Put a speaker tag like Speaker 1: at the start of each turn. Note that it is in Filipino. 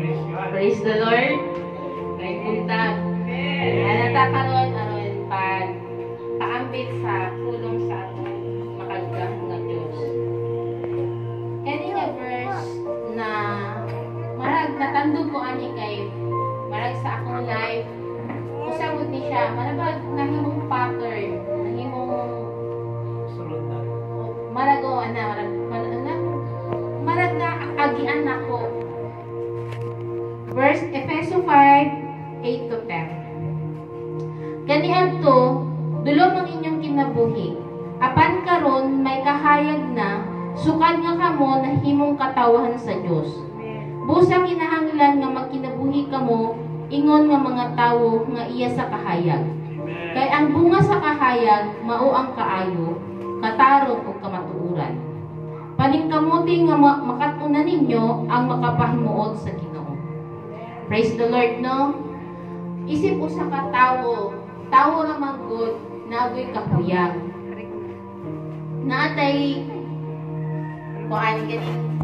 Speaker 1: Praise
Speaker 2: the Lord. Kay buntag. Kaya natakaroon aron pag paambit sa pulong sa atong makagdang nga Diyos. Kani nga verse na marag natandog ko ani kay marag sa akong life usabot ni siya marag nahimong pattern verse Efeso 5 8 to 10 Ganihan to dulo ng inyong kinabuhi apan karon may kahayag na sukad nga kamo na himong katawahan sa Dios busa kinahanglan nga magkinabuhi kamo ingon nga mga tawo nga iya sa kahayag. Kay ang bunga sa kahayag, mao ang kaayo, katarong o kamatuuran. Paningkamuti nga ma- makatunan ninyo ang makapahimuot sa Ginoo. Praise the Lord, no? Isip usa ka tawo, tawo naman good, nagoy kahuyag. Natay ganing